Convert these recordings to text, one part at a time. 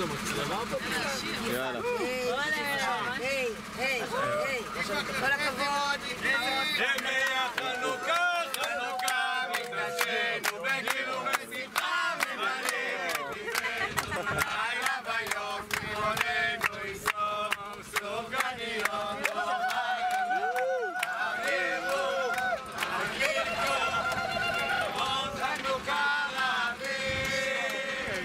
את המצלמה פה? יאללה. היי, היי, היי, כל הכבוד. ימי החנוכה, חנוכה, מקדשנו בגיל ובשמחה ממלא. לילה ביום, גאוננו יסום, סוף גניות, חנוכה רבים,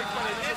Jack Panetti.